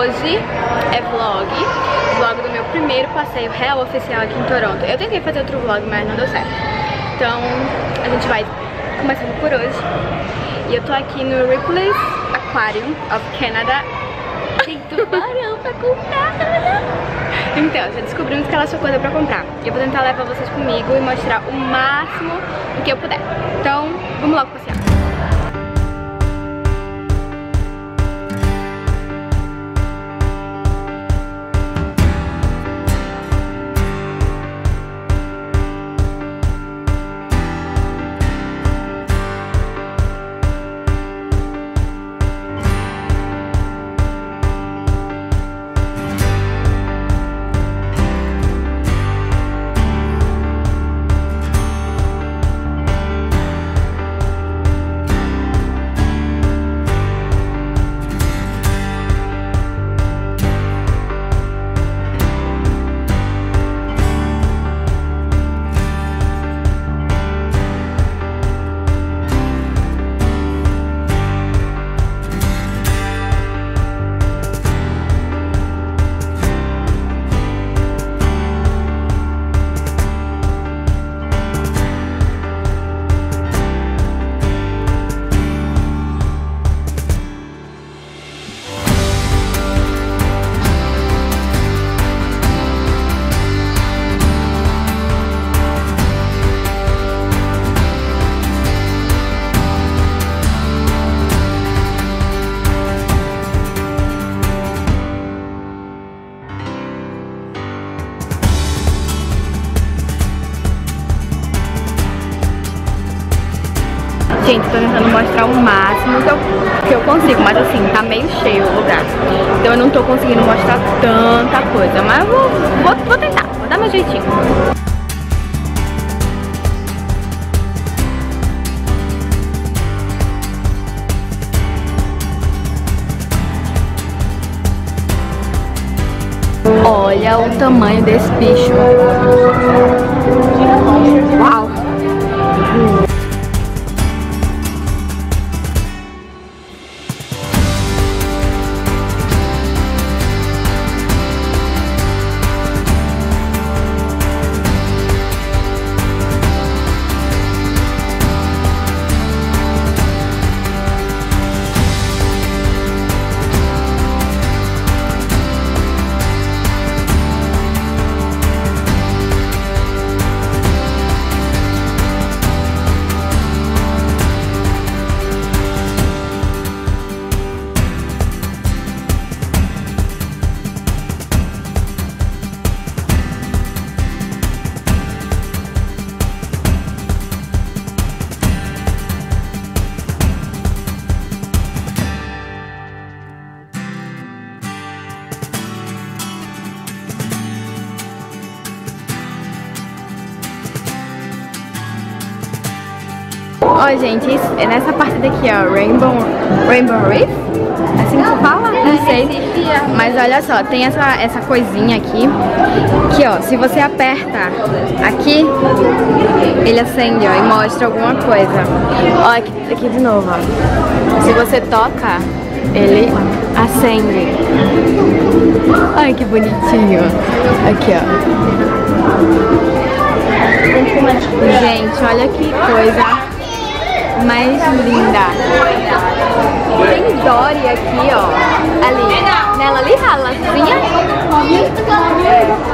hoje é vlog, vlog do meu primeiro passeio real oficial aqui em Toronto. Eu tentei fazer outro vlog, mas não deu certo. Então, a gente vai começando por hoje. E eu tô aqui no Ripley's Aquarium of Canada. Tem tubarão pra comprar, Então, já descobrimos que ela achou coisa pra comprar. Eu vou tentar levar vocês comigo e mostrar o máximo do que eu puder. Então, vamos logo passear. Consigo, mas assim, tá meio cheio o lugar. Então eu não tô conseguindo mostrar tanta coisa, mas vou, vou, vou tentar, vou dar meu jeitinho. Olha o tamanho desse bicho. Uau! Gente, é nessa parte daqui, ó, Rainbow, Rainbow Reef? Assim que fala? Não sei. Mas olha só, tem essa, essa coisinha aqui, que ó, se você aperta aqui, ele acende, ó, e mostra alguma coisa. Ó, aqui, aqui de novo, ó. Se você toca, ele acende. Ai, que bonitinho. Aqui, ó. Gente, olha que coisa mais linda. Tem Dory aqui, ó. Ali. Nela ali, ralazinha.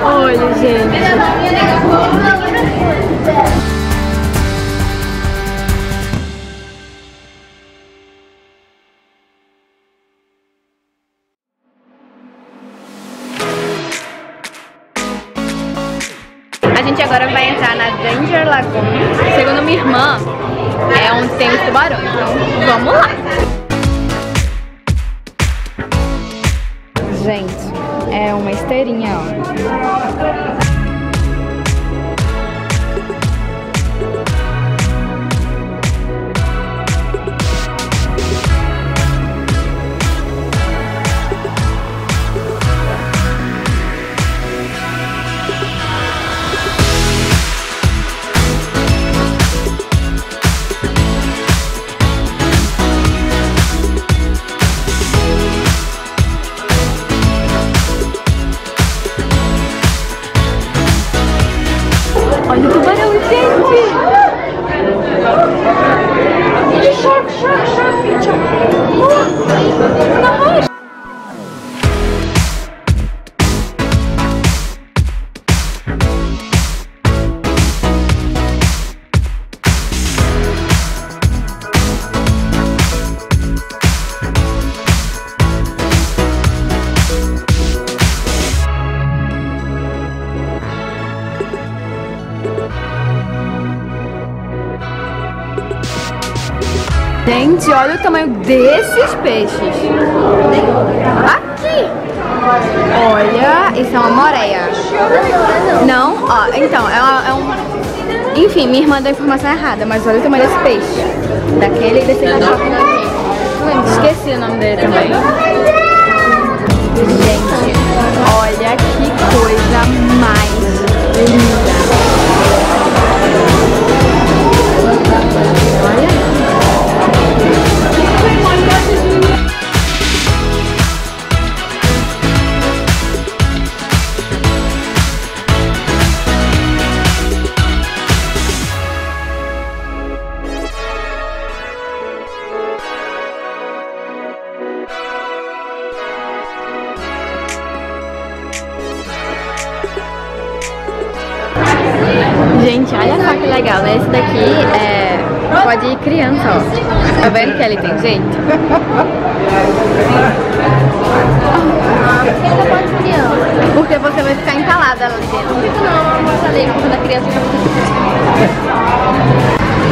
Olha, gente. A gente agora vai entrar na Danger Lagoon. Segundo minha irmã, é onde tem os tubarões. Então, vamos lá. Gente, é uma esteirinha, ó. 上上上上上 Gente, olha o tamanho desses peixes. Aqui. Olha, isso é uma moreia. Não? Ó, então, é, é um... Enfim, minha irmã deu a informação errada, mas olha o tamanho desse peixe. Daquele e desse cachorro aqui. Esqueci o nome dele também. Legal. Esse daqui é... pode ir criança, ó. Tá vendo que ele tem jeito? Porque você vai ficar entalada ali dentro. Não, mas ali quando a criança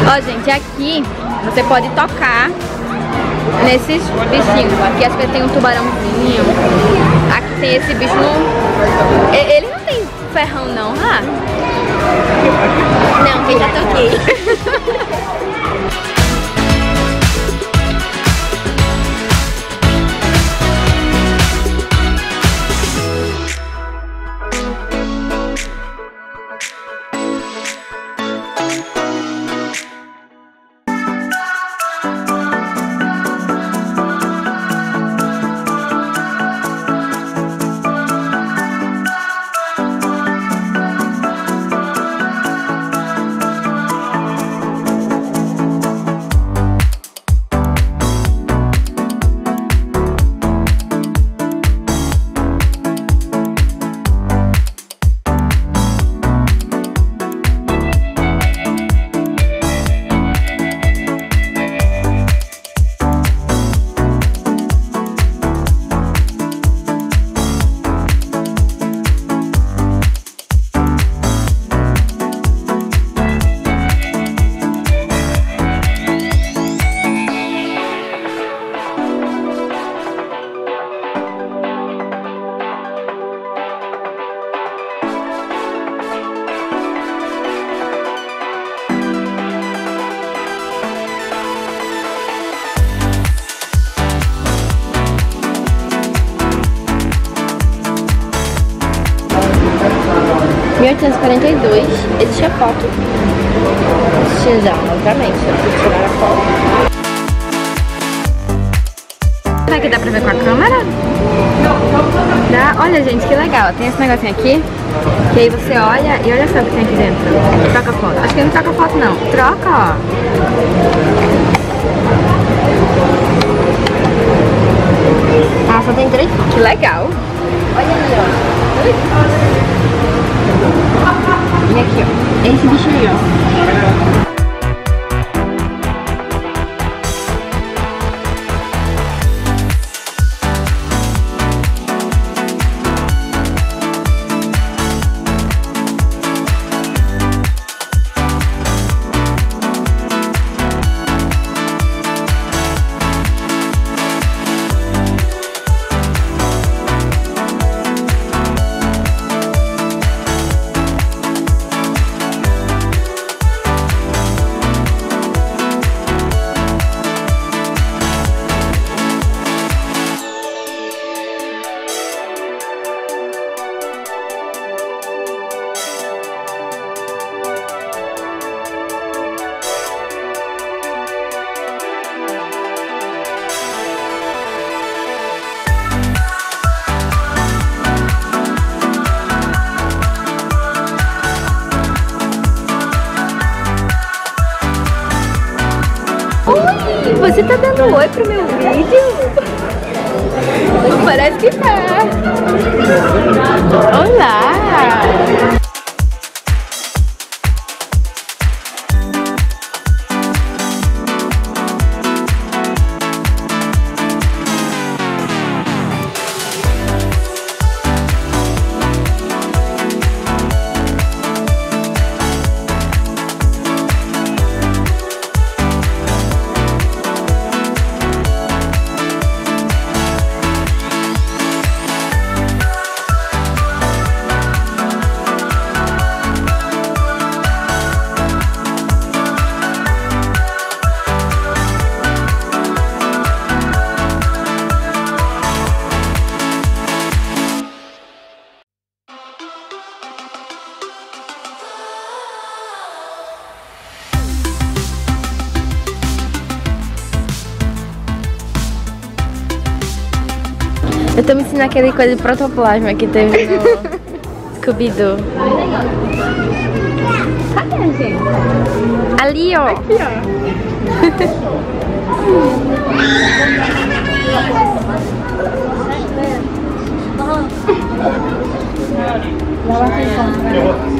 Ó, gente, aqui você pode tocar nesses bichinhos. Aqui acho que tem um tubarãozinho. Aqui tem esse bicho no... Ele não tem ferrão não, ah? Não, que já toquei. Dois Existe a foto. Existia já, obviamente. Eu tirar a foto. Será que dá pra ver com a câmera? Dá? Olha, gente, que legal. Tem esse negocinho aqui. Que aí você olha e olha só o que tem aqui dentro. Troca foto. Acho que não troca foto, não. Troca, ó. Ah, só tem três Que legal. Olha ali, ó. E aqui, ó. Esse bicho Você tá dando oi pro meu vídeo? Parece que tá. Olá! Eu tô me ensinando aquele coisa de protoplasma que teve no Scooby-Doo. Cadê, gente? Ali, ó. Aqui, ó.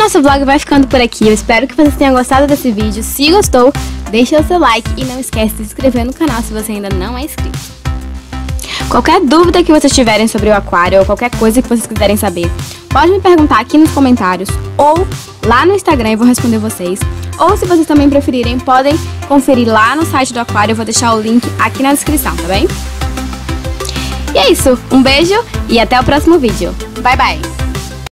nosso vlog vai ficando por aqui. Eu espero que vocês tenham gostado desse vídeo. Se gostou, deixa o seu like e não esquece de se inscrever no canal se você ainda não é inscrito. Qualquer dúvida que vocês tiverem sobre o aquário ou qualquer coisa que vocês quiserem saber, pode me perguntar aqui nos comentários ou lá no Instagram eu vou responder vocês. Ou se vocês também preferirem, podem conferir lá no site do aquário, eu vou deixar o link aqui na descrição, tá bem? E é isso, um beijo e até o próximo vídeo. Bye, bye!